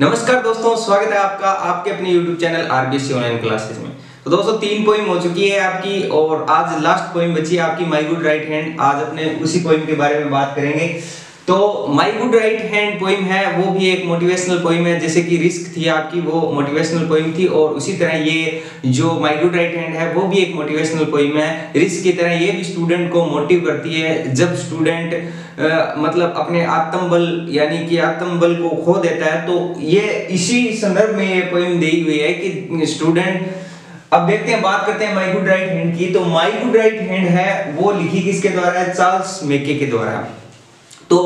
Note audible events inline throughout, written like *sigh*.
नमस्कार दोस्तों, स्वागत है आपका, आपके अपने YouTube channel RBC online classes में। तो दोस्तों, तीन पोइम हो चुकी है आपकी और आज लास्ट पोइम बची है आपकी माई गुड राइट हैंड आज अपने उसी पोइम के बारे में बात करेंगे। तो my good right hand poem है, वो भी एक मोटिवेशनल पोइम है, जैसे कि रिस्क थी आपकी, वो मोटिवेशनल पोइम थी और उसी तरह ये जो माई गुड राइट हैंड है, वो भी एक मोटिवेशनल पोइम है। रिस्क की तरह ये भी स्टूडेंट को मोटिव करती है, जब स्टूडेंट मतलब अपने आत्मबल, यानी कि आत्मबल को खो देता है तो ये इसी संदर्भ में ये पोइम दी हुई है कि स्टूडेंट अब देखते हैं, बात करते हैं माई गुड राइट हैंड की तो माई गुड राइट हैंड है, वो लिखी किसके द्वारा है? चार्ल्स मेके के द्वारा। तो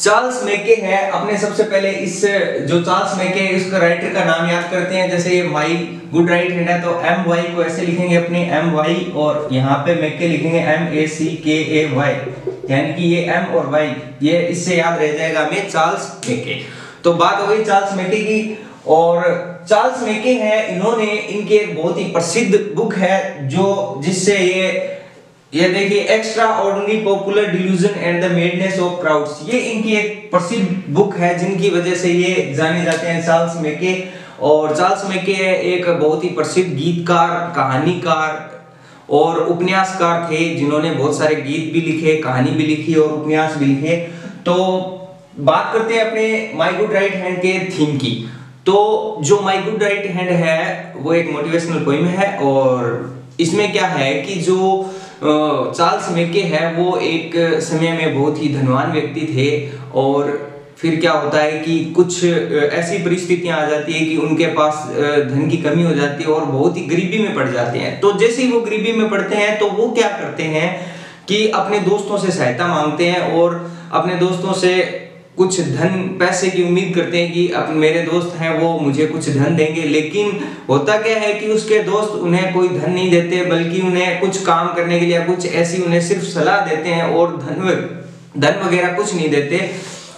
चार्ल्स मेके है, अपने सबसे पहले इस, जो चार्ल्स मेके है, इसका राइटर का नाम याद करते हैं, जैसे ये माई गुड राइट हैंड है तो एम वाई को ऐसे लिखेंगे अपने एम वाई और यहाँ पे मेके लिखेंगे एम ए सी के ए वाई यानी कि ये एम और वाई ये इससे याद रह जाएगा हमें चार्ल्स मेके तो बात हो गई चार्ल्स मेके की, और चार्ल्स मेके है, इन्होंने इनके एक बहुत ही प्रसिद्ध बुक है, जो जिससे ये ये देखिए extraordinary popular delusion and the madness of crowds ये इनकी एक प्रसिद्ध बुक है, जिनकी वजह से ये जाने जाते हैं चार्ल्स मेके और चार्ल्स मेके एक बहुत ही प्रसिद्ध गीतकार, कहानीकार और उपन्यासकार थे, जिन्होंने बहुत सारे गीत भी लिखे, कहानी भी लिखी और उपन्यास भी लिखे। तो बात करते हैं अपने माई गुड राइट हैंड के थीम की। तो जो माई गुड राइट हैंड है, वो एक मोटिवेशनल पोइम है और इसमें क्या है कि जो चार्ल्स मेके है, वो एक समय में बहुत ही धनवान व्यक्ति थे और फिर क्या होता है कि कुछ ऐसी परिस्थितियाँ आ जाती है कि उनके पास धन की कमी हो जाती है और बहुत ही गरीबी में पड़ जाते हैं। तो जैसे ही वो गरीबी में पड़ते हैं तो वो क्या करते हैं कि अपने दोस्तों से सहायता मांगते हैं और अपने दोस्तों से कुछ धन, पैसे की उम्मीद करते हैं कि अब मेरे दोस्त हैं, वो मुझे कुछ धन देंगे। लेकिन होता क्या है कि उसके दोस्त उन्हें कोई धन नहीं देते, बल्कि उन्हें कुछ काम करने के लिए कुछ ऐसी उन्हें सिर्फ़ सलाह देते हैं और धन धन वगैरह कुछ नहीं देते।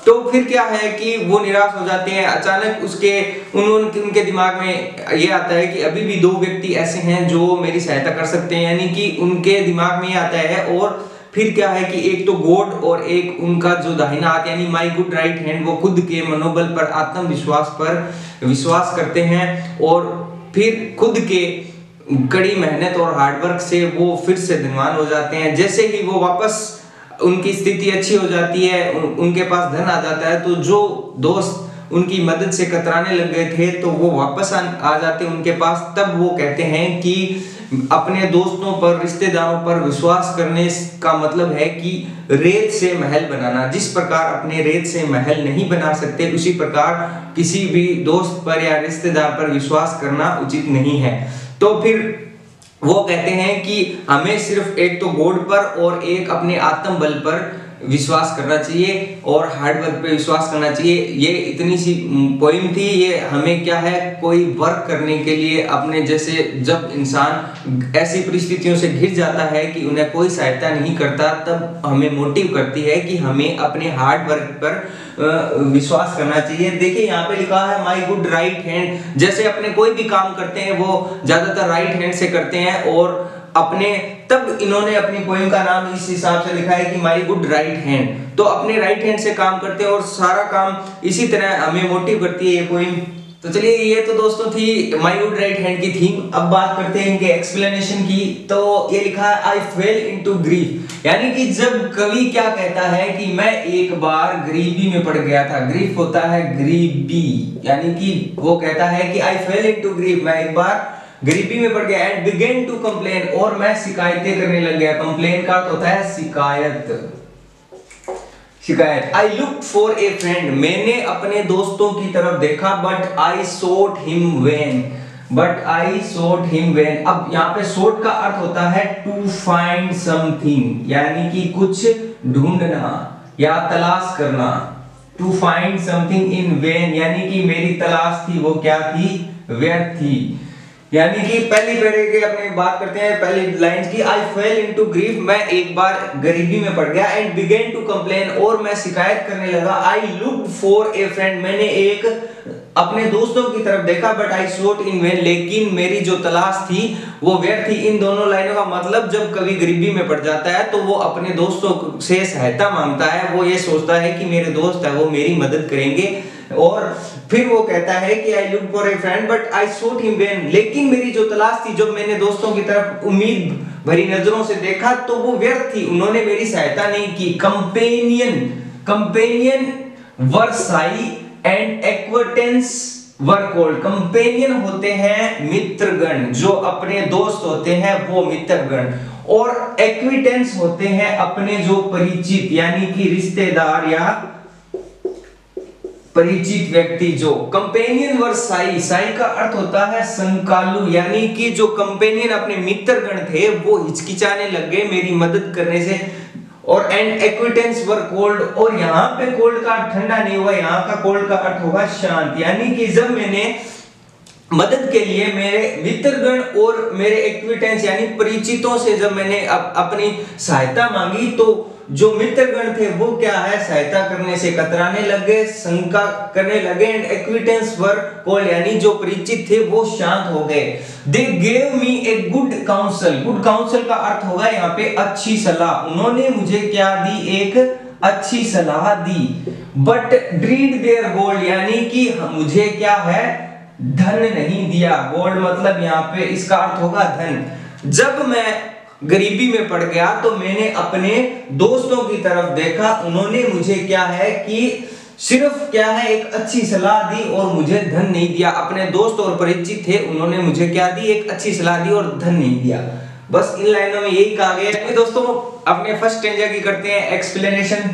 तो फिर क्या है कि वो निराश हो जाते हैं। अचानक उसके उन, उनके दिमाग में ये आता है कि अभी भी दो व्यक्ति ऐसे हैं जो मेरी सहायता कर सकते हैं। यानी कि उनके दिमाग में ये आता है और फिर क्या है कि एक तो गॉड और एक उनका जो दाहिना हाथ यानी माई गुड राइट हैंड वो खुद के मनोबल पर आत्मविश्वास पर विश्वास करते हैं और फिर खुद के कड़ी मेहनत और हार्डवर्क से वो फिर से धनवान हो जाते हैं। जैसे ही वो वापस उनकी स्थिति अच्छी हो जाती है उन, उनके पास धन आ जाता है तो जो दोस्त उनकी मदद से कतराने लग गए थे तो वो वापस आ, आ जाते उनके पास। तब वो कहते हैं कि अपने दोस्तों पर, रिश्तेदारों पर विश्वास करने का मतलब है कि रेत से महल बनाना। जिस प्रकार अपने रेत से महल नहीं बना सकते, उसी प्रकार किसी भी दोस्त पर या रिश्तेदार पर विश्वास करना उचित नहीं है। तो फिर वो कहते हैं कि हमें सिर्फ़ एक तो गोड पर और एक अपने आत्म बल पर विश्वास करना चाहिए और हार्ड वर्क पे विश्वास करना चाहिए। ये इतनी सी पोइम थी, ये हमें क्या है, कोई वर्क करने के लिए अपने जैसे जब इंसान ऐसी परिस्थितियों से घिर जाता है कि उन्हें कोई सहायता नहीं करता, तब हमें मोटिव करती है कि हमें अपने हार्ड वर्क पर विश्वास करना चाहिए। देखिए, यहाँ पे लिखा है माई गुड राइट हैंड जैसे अपने कोई भी काम करते हैं, वो ज़्यादातर राइट हैंड से करते हैं और अपने, तब इन्होंने अपनी पोइम का नाम इस हिसाब से लिखा है कि माई गुड राइट हैंड तो अपने राइट हैंड से काम करते हैं और सारा काम इसी तरह हमें मोटिव करती है ये पोइम तो चलिए, ये तो दोस्तों थी माई गुड राइट हैंड की थीम अब बात करते हैं इनके एक्सप्लेनेशन की। तो ये लिखा है I fell into grief यानी कि जब कवि क्या कहता है कि मैं एक बार गरीबी में पड़ गया था ग्रीफ होता है गरीबी यानी कि वो कहता है कि I fell into grief मैं एक बार गरीबी में पड़ गया एंड बिगेन टू कंप्लेन और मैं शिकायतें करने लग गया। कंप्लेन का होता है शिकायत। शिकायत। I look for a friend मैंने अपने दोस्तों की तरफ़ देखा but I sought him vain but I sought him vain अब यहाँ पे सोट का अर्थ होता है टू फाइंड समथिंग यानी कि कुछ ढूंढना या तलाश करना। To find something in vain यानी कि मेरी तलाश थी, वो क्या थी? व्यर्थ थी। यानी कि पहली पैरे की अपने बात करते हैं, पहली लाइन की I fell into grief मैं एक बार गरीबी में पड़ गया एंड बिगेन टू कंप्लेन और मैं शिकायत करने लगा I look for a friend मैंने एक अपने दोस्तों की तरफ़ देखा but I sought in vain लेकिन मेरी जो तलाश थी, वो व्यर्थ थी। इन दोनों लाइनों का मतलब जब कभी गरीबी में पड़ जाता है तो वो अपने दोस्तों से सहायता माँगता है। वो ये सोचता है कि मेरे दोस्त है, वो मेरी मदद करेंगे। और फिर वो कहता है कि I look for a friend but I sought him vain लेकिन मेरी जो तलाश थी, जब मैंने दोस्तों की तरफ़ उम्मीद भरी नज़रों से देखा तो वो व्यर्थ थी। उन्होंने मेरी सहायता नहीं की। Companion companion Versailles and acquaintance work companion होते हैं मित्रगण। जो अपने दोस्त होते हैं, वो मित्रगण। और एक्विटेंस होते हैं अपने जो परिचित, यानी कि रिश्तेदार या परिचित व्यक्ति जो। कंपेनियन वर साई। साई का अर्थ होता है संकालु। यानी कि जो कंपेनियन अपने मित्रगण थे, वो हिचकिचाने लग गए, मेरी मदद करने से। और एंड एक्विटेंस वर कोल्ड और यहाँ पे कोल्ड का अर्थ ठंडा नहीं हुआ यहाँ का कोल्ड का अर्थ होगा शांत। यानी कि जब मैंने मदद के लिए मेरे मित्रगण और मेरे एक्विटेंस यानी परिचितों से जब मैंने अप, अपनी सहायता मांगी तो जो मित्रगण थे, वो क्या है? सहायता करने से कतराने लगे, शंका करने लगे एंड एक्विटेंस वर कॉल, यानी जो परिचित थे, वो शांत हो गए। They gave me a good counsel good counsel का अर्थ होगा यहाँ पे, अच्छी सलाह। उन्होंने मुझे क्या दी? एक अच्छी सलाह दी। बट ड्रीड देयर गोल्ड यानी कि मुझे क्या है? धन नहीं दिया। गोल्ड मतलब यहाँ पे इसका अर्थ होगा धन। जब मैं गरीबी में पड़ गया तो मैंने अपने दोस्तों की तरफ़ देखा, उन्होंने मुझे क्या है कि सिर्फ़ क्या है, एक अच्छी सलाह दी और मुझे धन नहीं दिया। अपने दोस्त और परिचित थे, उन्होंने मुझे क्या दी, एक अच्छी सलाह दी और धन नहीं दिया। बस इन लाइनों में यही कहा गया दोस्तों, अपने फ़र्स्ट की करते हैं एक्सप्लेनेशन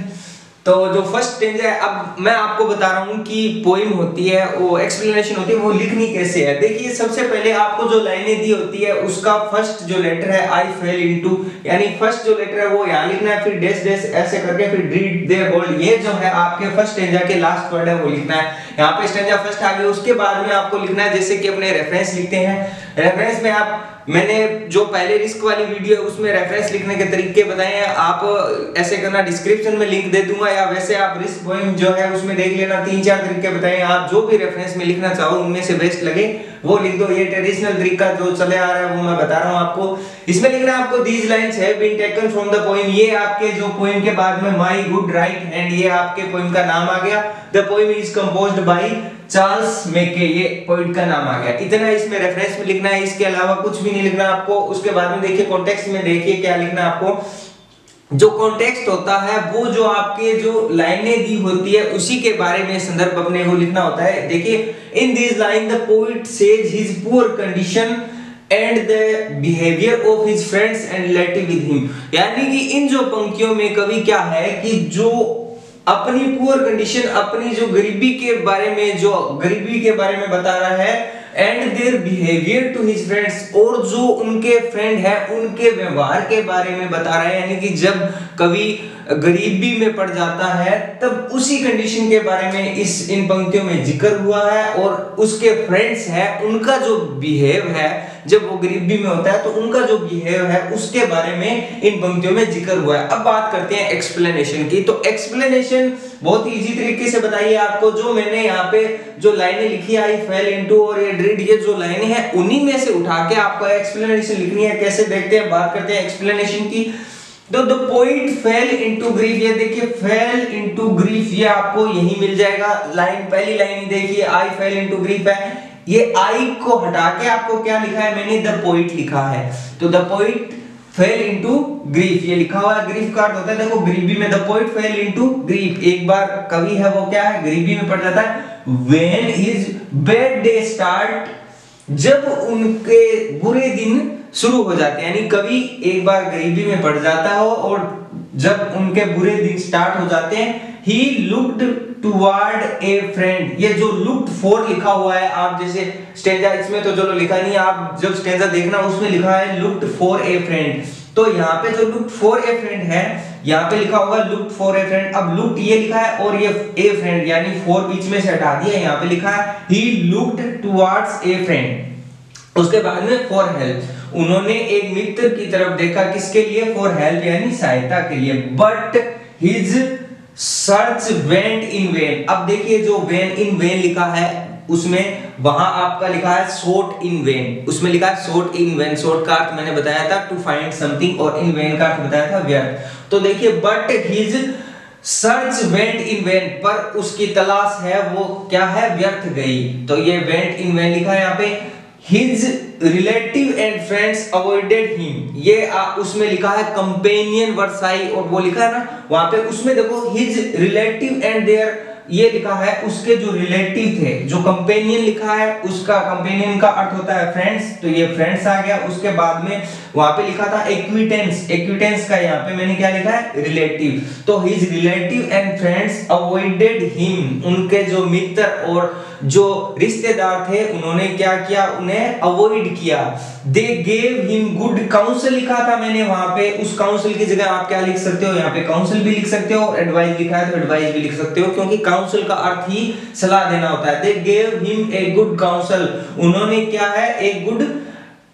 तो जो फ़र्स्ट स्टेज है, अब मैं आपको बता रहा हूँ कि पोइम होती है, वो एक्सप्लेनेशन होती है, वो लिखनी कैसे है? देखिए सबसे पहले आपको जो लाइनें दी होती है, उसका फ़र्स्ट जो लेटर है आई फेल इनटू यानी फ़र्स्ट जो लेटर है, वो यहाँ लिखना है, फिर डेस डेस ऐसे करके फिर ड्रीड देयर गोल्ड ये जो है आपके फ़र्स्ट स्टेंजा के लास्ट वर्ड है, वो लिखना है। यहाँ पे स्टेंजा फ़र्स्ट आ गया, उसके बाद में आपको लिखना है, जैसे कि अपने रेफरेंस लिखते हैं। रेफरेंस में आप, मैंने जो पहले रिस्क वाली वीडियो है, उसमें रेफरेंस लिखने के तरीके बताए हैं। आप ऐसे करना डिस्क्रिप्शन में लिंक दे दूँगा, या वैसे आप रिस्क पॉइंट जो है, उसमें देख लेना तीन चार तरीके बताए आप जो भी रेफरेंस में लिखना चाहो, उनमें से बेस्ट लगे। वो लिख दो, ये ट्रेडिशनल तरीका जो चले आ रहा है वो मैं बता रहा हूँ आपको। इसमें लिखना आपको these lines been taken from the poem ये आपके जो पोइम के बाद में माई गुड राइट हैंड ये आपके पोइम का नाम आ गया। The poem is composed by Charles Mackay ये पोइट का नाम आ गया। इतना इसमें रेफरेंस में लिखना है, इसके अलावा कुछ भी नहीं लिखना आपको। उसके बाद में देखिए कॉन्टेक्स्ट में देखिए क्या लिखना आपको। जो कॉन्टेक्स्ट होता है, वो जो आपके जो लाइनें दी होती है, उसी के बारे में संदर्भ अपने को लिखना होता है। देखिए in this line the poet says his poor condition and the behaviour of his friends and relative with him यानी कि इन जो पंक्तियों में कवि क्या है कि जो अपनी पुअर कंडीशन अपनी जो गरीबी के बारे में, जो गरीबी के बारे में बता रहा है and their behaviour to his friends और जो उनके फ्रेंड है, उनके व्यवहार के बारे में बता रहा है, यानी कि जब कवि गरीबी में पड़ जाता है, तब उसी कंडीशन के बारे में इस इन पंक्तियों में ज़िक्र हुआ है, और उसके फ्रेंड्स हैं, उनका जो बिहेव है जब वो गरीबी में होता है तो उनका जो बिहेव है, उसके बारे में इन पंक्तियों में ज़िक्र हुआ है। अब बात करते हैं एक्सप्लेनेशन की। तो एक्सप्लेनेशन बहुत इजी तरीके से बताइए आपको। जो मैंने यहाँ पे जो लाइनें लिखी आई फेल इनटू और ये ड्रिड ये जो लाइनें हैं, उन्हीं में से उठा के आपको एक्सप्लेनेशन लिखनी है। कैसे देखते हैं? बात करते हैं एक्सप्लेनेशन की। तो the poet fell into grief ये देखिए फेल इनटू ग्रीफ ये आपको यही मिल जाएगा। लाइन, पहली लाइन देखिए आई फेल इनटू ग्रीफ है। ये आई को हटा के आपको क्या लिखा है? मैंने द पॉइंट लिखा है। तो the poet fell into grief ये लिखा हुआ है ग्रीफ का अर्थ होता है, देखो गरीबी में the poet fell into grief एक बार कवि है वो क्या है? गरीबी में पड़ जाता है। When his bad day start जब उनके बुरे दिन शुरू हो जाते हैं, यानी कभी एक बार गरीबी में पड़ जाता हो और जब उनके बुरे दिन स्टार्ट हो जाते हैं he looked toward a friend ये जो लुक्ड फॉर लिखा हुआ है, आप जैसे स्टेंजा इसमें तो चलो लिखा नहीं, आप जब स्टेंजा देखना उसमें लिखा है लुक्ड फॉर ए फ्रेंड तो यहाँ पे जो लुक्ड फॉर ए फ्रेंड है, यहाँ पे लिखा होगा लुक्ड फॉर ए फ्रेंड अब लुक्ड ये लिखा है और ये ए फ्रेंड यानी फॉर बीच में से हटा दिया, यहाँ पे लिखा है he looked towards a friend उसके बाद में फॉर हेल्प उन्होंने एक मित्र की तरफ़ देखा किसके लिए? फॉर हेल्प यानी सहायता के लिए. But his search went in vain अब देखिए जो वेन इन वेन लिखा है, उसमें वहाँ आपका लिखा है सोट इन वेन उसमें लिखा है सोट इन वेन सोट का अर्थ मैंने बताया था टू फाइंड समथिंग और इन वेन का अर्थ बताया था व्यर्थ. तो देखिए but his search went in vain पर उसकी तलाश है, वो क्या है? व्यर्थ गई. तो ये वेंट इन वेन लिखा है यहाँ पे. His relative and friends avoided him ये आ, उसमें लिखा है कंपेनियन वर्साई और वो लिखा है ना वहाँ पे उसमें देखो हिज रिलेटिव एंड देयर ये लिखा है उसके जो रिलेटिव थे जो कंपेनियन लिखा है उसका कंपेनियन का अर्थ होता है फ्रेंड्स तो ये फ्रेंड्स आ गया। उसके बाद में वहाँ पे लिखा था एक्विटेंस एक्विटेंस का यहाँ पे मैंने क्या लिखा है रिलेटिव तो his relative and friends avoided him उनके जो मित्र और जो रिश्तेदार थे, उन्होंने क्या किया? उन्हें अवॉइड किया। They gave him good counsel लिखा था मैंने वहाँ पे। उस काउंसिल की जगह आप क्या लिख सकते हो? यहाँ पे काउंसिल भी लिख सकते हो एडवाइस लिखा है तो एडवाइस भी लिख सकते हो, क्योंकि काउंसिल का अर्थ ही सलाह देना होता है। They gave him a good counsel उन्होंने क्या है? एक गुड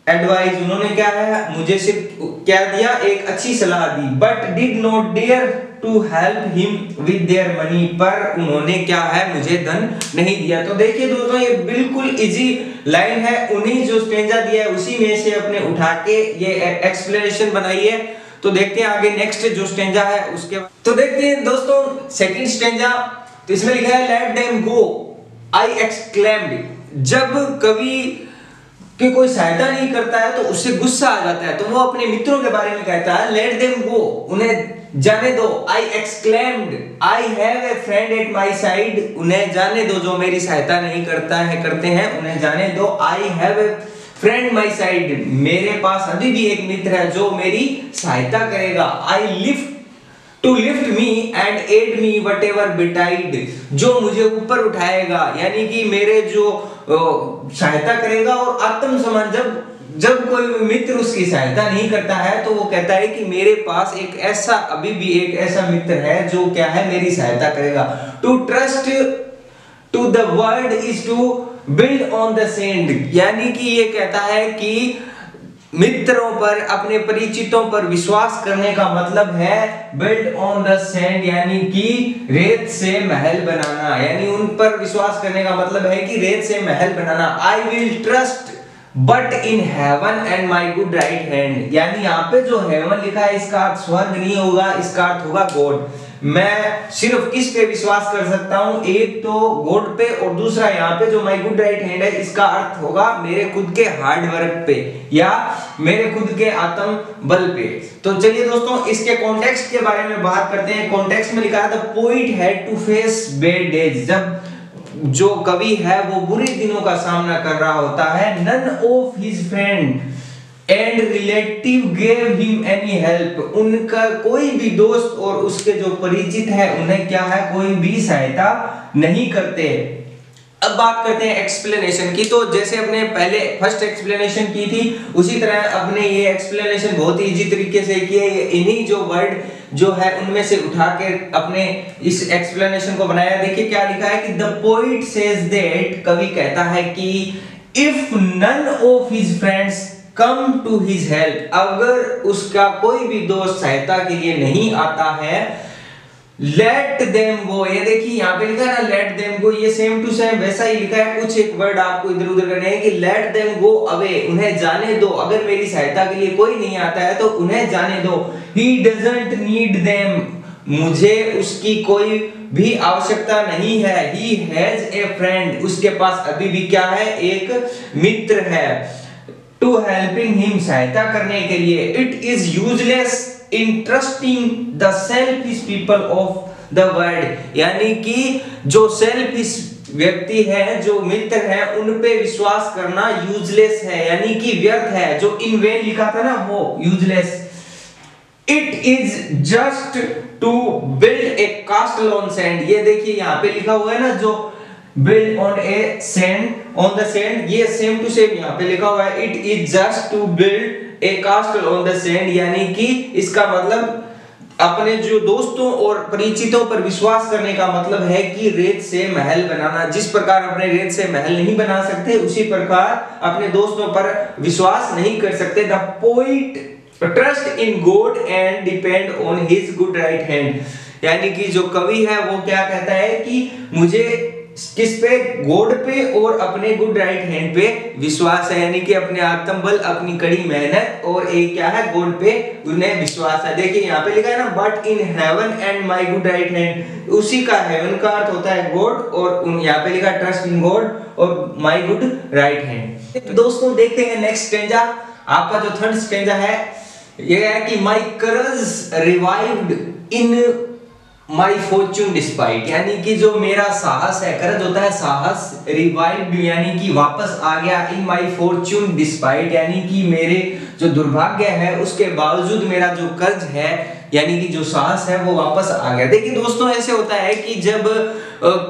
एडवाइस उन्होंने क्या है? मुझे सिर्फ़ क्या दिया, एक अच्छी सलाह दी। But did not dare to help him with their money पर उन्होंने क्या है, मुझे धन नहीं दिया। तो देखिए दोस्तों, ये बिल्कुल इजी लाइन है। उन्हीं जो स्टेंजा दिया है, उसी में से अपने उठा के ये एक्सप्लेनेशन बनाई है तो देखते हैं आगे नेक्स्ट जो स्टेंजा है, उसके तो देखते हैं दोस्तों सेकंड स्टेंजा तो इसमें लिखा है let them go I exclaimed जब कवि कि कोई सहायता नहीं करता है तो उससे गुस्सा आ जाता है। तो वो अपने मित्रों के बारे में कहता है लेट देम गो उन्हें जाने दो। I exclaimed I have a friend at my side उन्हें जाने दो। जो मेरी सहायता नहीं करता है, करते हैं, उन्हें जाने दो। I have a friend my side मेरे पास अभी भी एक मित्र है, जो मेरी सहायता करेगा। I lift to lift me and aid me whatever betide जो मुझे ऊपर उठाएगा, यानी कि मेरे जो सहायता करेगा और आत्म समान जब जब कोई मित्र उसकी सहायता नहीं करता है तो वो कहता है कि मेरे पास एक ऐसा, अभी भी एक ऐसा मित्र है जो क्या है, मेरी सहायता करेगा। To trust to the world is to build on the sand यानी कि ये कहता है कि मित्रों पर, अपने परिचितों पर विश्वास करने का मतलब है बिल्ड ऑन द सेंड यानी कि रेत से महल बनाना। यानी उन पर विश्वास करने का मतलब है कि रेत से महल बनाना। I will trust but in heaven and my good right hand यानी यहाँ पे जो हेवन लिखा है, इसका अर्थ स्वर्ग नहीं होगा, इसका अर्थ होगा गॉड मैं सिर्फ़ इस पे विश्वास कर सकता हूँ, एक तो गॉड पे और दूसरा यहाँ पे जो माई गुड राइट हैंड है, इसका अर्थ होगा मेरे खुद के हार्ड वर्क पे या मेरे खुद के आत्म बल पे। तो चलिए दोस्तों, इसके कॉन्टेक्स्ट के बारे में बात करते हैं। कॉन्टेक्स्ट में लिखा the poet had to face bad days जब जो कवि है, वो बुरे दिनों का सामना कर रहा होता है। None of his friend and relative gave him any help उनका कोई भी दोस्त और उसके जो परिचित है, उन्हें क्या है? कोई भी सहायता नहीं करते अब बात करते हैं एक्सप्लेनेशन की। तो जैसे अपने पहले फ़र्स्ट एक्सप्लेनेशन की थी, उसी तरह अपने ये एक्सप्लेनेशन बहुत ही इजी तरीके से किया। इन्हीं जो वर्ड जो है, उनमें से उठा के अपने इस एक्सप्लेनेशन को बनाया। देखिए क्या लिखा है कि द पोइट सेज दैट कवि कहता है कि if none of his friends come to his help अगर उसका कोई भी दोस्त सहायता के लिए नहीं आता है लेट देम गो ये देखिए, यहाँ पे लिखा है ना लेट देम गो ये सेम टू सेम वैसा ही लिखा है। कुछ एक वर्ड आपको इधर उधर करने हैं कि लेट देम गो अवे उन्हें जाने दो। अगर मेरी सहायता के लिए कोई नहीं आता है तो उन्हें जाने दो। ही डजेंट नीड देम मुझे उसकी कोई भी आवश्यकता नहीं है। ही हैज़ ए फ्रेंड उसके पास अभी भी क्या है? एक मित्र है। टू हेल्पिंग हिम सहायता करने के लिए. It is useless in trusting the selfish people of the world यानी कि जो सेल्फिश व्यक्ति है, जो मित्र है, उन पे विश्वास करना यूजलेस है. यानी कि व्यर्थ है. जो इन वेन लिखा था ना, वो useless it is just to build a castle on sand ये देखिए यहाँ पे लिखा हुआ है ना, जो build on a sand, on the sand, ये सेम टू सेम यहाँ पे लिखा हुआ है it is just to build a castle on the sand यानी कि इसका मतलब अपने जो दोस्तों और परिचितों पर विश्वास करने का मतलब है कि रेत से महल बनाना, जिस प्रकार अपने रेत से महल नहीं बना सकते, उसी प्रकार अपने दोस्तों पर विश्वास नहीं कर सकते। The poet trust in God and depend on his good right hand यानी कि जो कवि है, वो क्या कहता है कि मुझे किस पे? गोड पे और अपने गुड राइट हैंड पे। विश्वास है यानी कि अपने आत्म बल, अपनी कड़ी मेहनत और एक क्या है? गॉड पे उन्हें विश्वास है। देखिए, यहाँ पे लिखा है ना but in heaven and my good right hand उसी का हेवन का अर्थ होता है गॉड और यहाँ पे लिखा ट्रस्ट इन गोड और माय गुड राइट हैंड तो दोस्तों, देखते हैं नेक्स्ट स्टेंजा। आपका जो थर्ड स्टेंजा है, ये है कि my courage revived in my fortune despite यानी कि जो मेरा साहस है करज होता है साहस रिवाइव यानी कि वापस आ गया इन माई फॉर्चून डिस्पाइट यानी कि मेरे जो दुर्भाग्य है, उसके बावजूद मेरा जो कर्ज है, यानी कि जो साहस है, वो वापस आ गया। देखिए दोस्तों, ऐसे होता है कि जब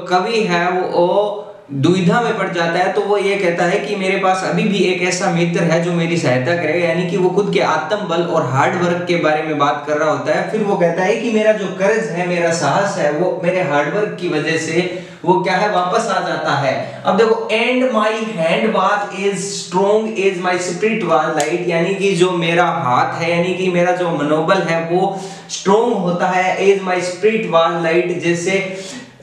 कवि है वो दुविधा में पड़ जाता है तो वो ये कहता है कि मेरे पास अभी भी एक ऐसा मित्र है जो मेरी सहायता करेगा, यानी कि वो खुद के आत्म बल और हार्ड वर्क के बारे में बात कर रहा होता है। फिर वो कहता है कि मेरा जो कर्ज है, मेरा साहस है, वो मेरे हार्ड वर्क की वजह से वो क्या है, वापस आ जाता है। अब देखो and my hand was is strong is my spirit was light यानी कि जो मेरा हाथ है, यानी कि मेरा जो मनोबल है, वो स्ट्रोंग होता है as my spirit was light जैसे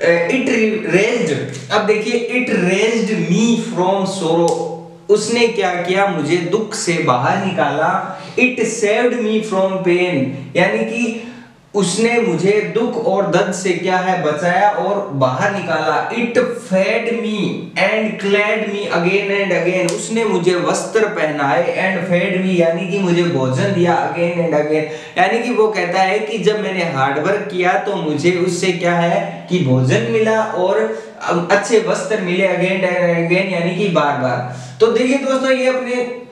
इट रेज्ड अब देखिए it raised me from sorrow उसने क्या किया? मुझे दुख से बाहर निकाला. It saved me from pain यानी कि उसने मुझे दुख और दर्द से क्या है बचाया और बाहर निकाला। It fed me and clad me again and again उसने मुझे वस्त्र पहनाए एंड फेड मी यानी कि मुझे भोजन दिया अगेन एंड अगेन यानी कि वो कहता है कि जब मैंने हार्डवर्क किया तो मुझे उससे क्या है कि भोजन मिला और अच्छे वस्त्र मिले अगेन एंड अगेन यानी कि बार बार तो देखिए दोस्तों, ये अपने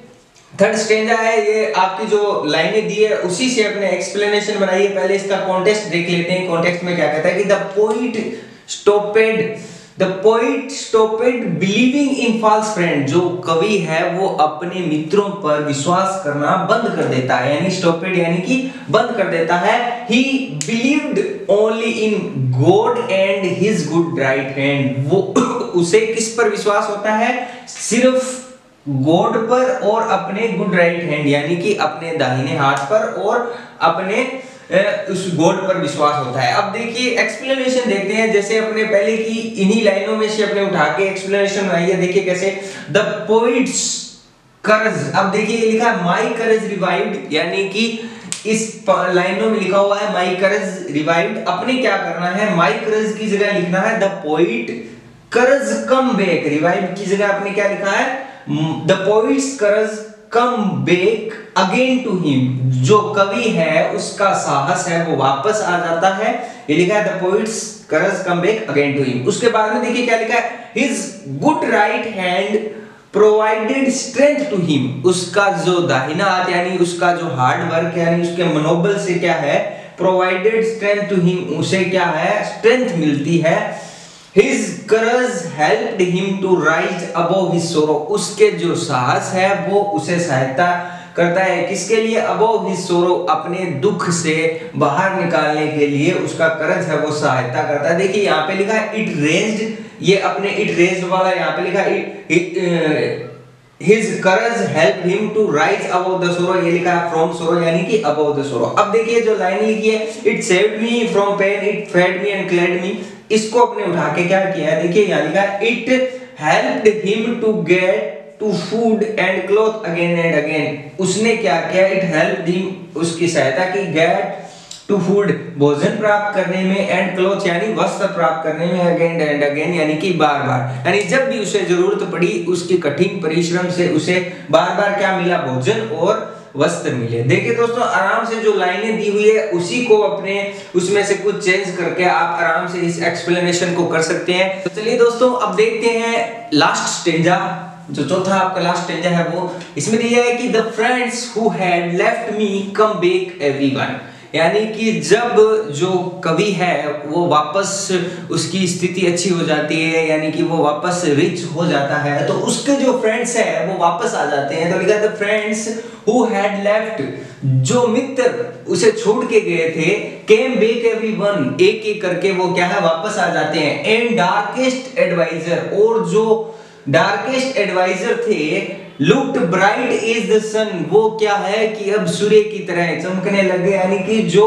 थर्ड स्टेंजा है, ये आपकी जो लाइनें दी है, उसी से अपने एक्सप्लेनेशन बनाइए। पहले इसका कॉन्टेक्स्ट देख लेते हैं कॉन्टेक्स्ट में क्या कहता है कि the poet stopped the poet stopped believing in false friend जो कवि है, वो अपने मित्रों पर विश्वास करना बंद कर देता है। यानी स्टॉपेड यानी कि बंद कर देता है। He believed only in God and his good right hand वो *coughs* उसे किस पर विश्वास होता है? सिर्फ़ गोड पर और अपने गुड राइट हैंड, यानी कि अपने दाहिने हाथ पर और अपने उस गोड पर विश्वास होता है। अब देखिए एक्सप्लेनेशन देखते हैं। जैसे अपने पहले की इन्हीं लाइनों में से अपने उठा के एक्सप्लेनेशन बनाइए। देखिए कैसे द पोइट्स कर्ज अब देखिए लिखा है माई करज रिवाइव्ड यानी कि इस लाइनों में लिखा हुआ है माई करज रिवाइव्ड अपने क्या करना है माई करज की जगह लिखना है द पोइट करज कम बैक रिवाइव की जगह आपने क्या लिखा है the poet's courage come back again to him जो कवि है, उसका साहस है, वो वापस आ जाता है। ये लिखा है the poet's courage come back again to him उसके बाद में देखिए क्या लिखा है। His good right hand provided strength to him उसका जो दाहिना हाथ, यानी उसका जो हार्ड वर्क यानी उसके मनोबल से क्या है प्रोवाइडेड स्ट्रेंथ टू हिम उसे क्या है? स्ट्रेंथ मिलती है। His courage helped him to rise above his sorrow. उसके जो साहस है वो उसे सहायता करता है किसके लिए अबोव हिज सोरो अपने दुख से बाहर निकालने के लिए उसका करज है वो सहायता करता है देखिए यहाँ पे लिखा है इट रेज्ड ये अपने इट रेज्ड वाला यहाँ पे लिखा है His courage helped him to rise above the sorrow ये लिखा है from sorrow यानी कि above the sorrow अब देखिए जो लाइन लिखी है it saved me from pain it fed me and clad me इसको अपने उठा के क्या किया है? देखिए यहाँ लिखा it help him to get to food and cloth again and again उसने क्या किया? इट हेल्प हिम उसकी सहायता की गेट टू फ़ूड भोजन प्राप्त करने में एंड क्लॉथ यानी वस्त्र प्राप्त करने में अगेन एंड अगेन यानी कि बार बार यानी जब भी उसे ज़रूरत पड़ी, उसकी कठिन परिश्रम से उसे बार बार क्या मिला? भोजन और वस्त्र मिले। देखिए दोस्तों, आराम से जो लाइनें दी हुई है, उसी को अपने, उसमें से कुछ चेंज करके आप आराम से इस एक्सप्लेनेशन को कर सकते हैं। तो चलिए दोस्तों, अब देखते हैं लास्ट स्टेंजा जो चौथा आपका लास्ट स्टेंजा है वो, इसमें दिया है कि the friends who had left me come back everyone यानी कि जब जो कवि है, वो वापस उसकी स्थिति अच्छी हो जाती है, यानी कि वो वापस रिच हो जाता है तो उसके जो फ्रेंड्स है, वो वापस आ जाते हैं। तो लिखा the friends who had left जो मित्र उसे छोड़ के गए थे केम बेक एवरीवन एक एक करके वो क्या है, वापस आ जाते हैं। एंड डार्केस्ट एडवाइजर और जो डार्केस्ट एडवाइजर थे looked bright is the sun. वो क्या है कि अब सूर्य की तरह चमकने लगे, यानी कि जो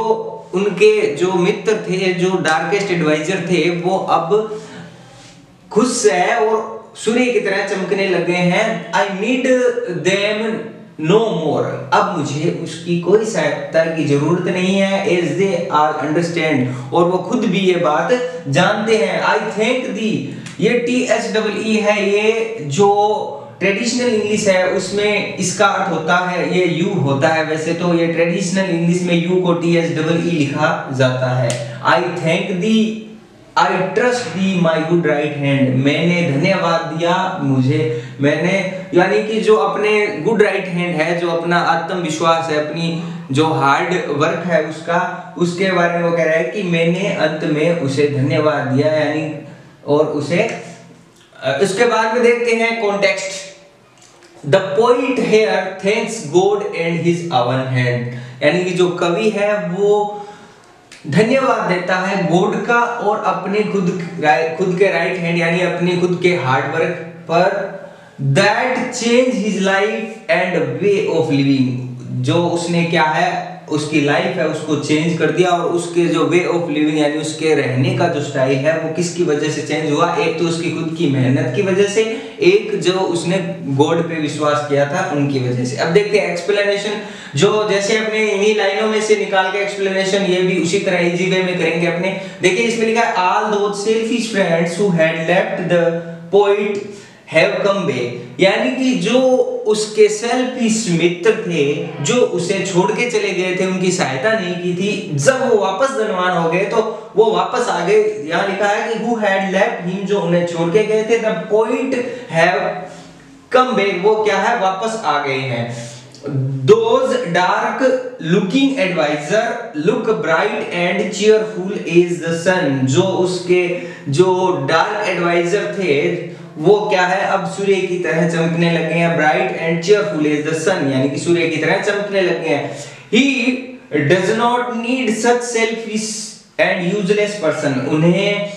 उनके जो मित्र थे, जो डार्केस्ट एडवाइजर थे, वो अब खुश है और सूर्य की तरह चमकने लगे हैं। I need them no more अब मुझे उसकी कोई सहायता की ज़रूरत नहीं है एज दे आर अंडरस्टैंड और वो खुद भी ये बात जानते हैं। आई थिंक दी ये टी एच डबल ई है ये, जो ट्रेडिशनल इंग्लिश है, उसमें इसका अर्थ होता है, ये यू होता है। वैसे तो ये ट्रेडिशनल इंग्लिश में यू को टी एस डबल ई लिखा जाता है। I thank thee I trust thee my good right hand मैंने धन्यवाद दिया मुझे। मैंने, यानी कि जो अपने गुड राइट हैंड है, जो अपना आत्मविश्वास है, अपनी जो हार्ड वर्क है उसका, उसके बारे में वो कह रहा है कि मैंने अंत में उसे धन्यवाद दिया, यानी, और उसे उसके बाद में देखते हैं context the poet here thanks God and his own hand यानी कि जो कवि है, वो धन्यवाद देता है गॉड का और अपने खुद खुद के राइट हैंड यानी अपने खुद के हार्ड वर्क पर. That change his life and way of living जो उसने क्या है उसकी लाइफ है, उसको चेंज कर दिया और उसके जो वे ऑफ़ लिविंग यानी उसके रहने का जो स्टाइल है, वो किसकी वजह से चेंज हुआ? एक तो उसकी खुद की मेहनत की वजह से, एक जो उसने गॉड पे विश्वास किया था, उनकी वजह से। अब देखते हैं एक्सप्लेनेशन जो जैसे अपने इन्हीं लाइनों में से निकाल के एक्सप्लेनेशन ये भी उसी तरह इजी वे में करेंगे अपने। देखिए, इसमें लिखा है all those selfish friends who had left the poet have come back यानी कि जो उसके सेल्फिश मित्र थे, जो उसे छोड़ के चले गए थे, उनकी सहायता नहीं की थी, जब वो वापस धनवान हो गए तो वो वापस आ गए। यहाँ लिखा है कि हु हैड लेफ़्ट हिम जो उन्हें छोड़ के गए थे the point have come back वो क्या है? वापस आ गए हैं। Those dark looking adviser look bright and cheerful is the sun जो उसके, जो डार्क एडवाइजर थे वो क्या है? अब सूर्य की तरह चमकने लगे हैं bright and cheerful is the sun यानी कि सूर्य की तरह चमकने लगे हैं। He does not need such selfish and useless person उन्हें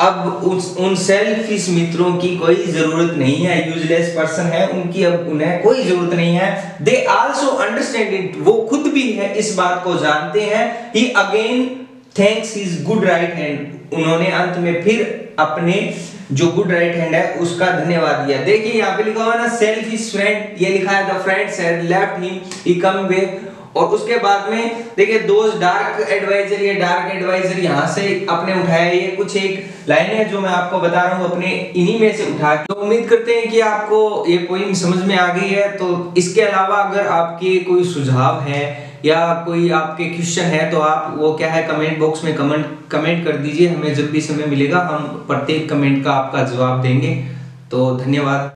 अब उस, उन सेल्फिश मित्रों की कोई ज़रूरत नहीं है यूजलेस पर्सन है, उनकी अब उन्हें कोई ज़रूरत नहीं है। दे आल्सो अंडरस्टैंड इट वो खुद भी है, इस बात को जानते हैं। He again thanks his good right hand उन्होंने अंत में फिर अपने जो गुड राइट हैंड है, उसका धन्यवाद दिया। देखिए यहाँ पे लिखा हुआ ना सेल्फ इज़ फ्रेंड ये लिखा है the friend had left him he come back और उसके बाद में, देखिए दोस्त डार्क एडवाइजर ये डार्क एडवाइजर यहाँ से अपने उठाया। ये कुछ एक लाइन है जो मैं आपको बता रहा हूँ अपने इन्हीं में से उठा तो उम्मीद करते हैं कि आपको ये पोइम समझ में आ गई है। तो इसके अलावा अगर आपके कोई सुझाव है या कोई आपके क्वेश्चन है तो आप वो क्या है कमेंट बॉक्स में कमेंट कमेंट कर दीजिए, हमें जब भी समय मिलेगा, हम प्रत्येक कमेंट का आपका जवाब देंगे। तो धन्यवाद।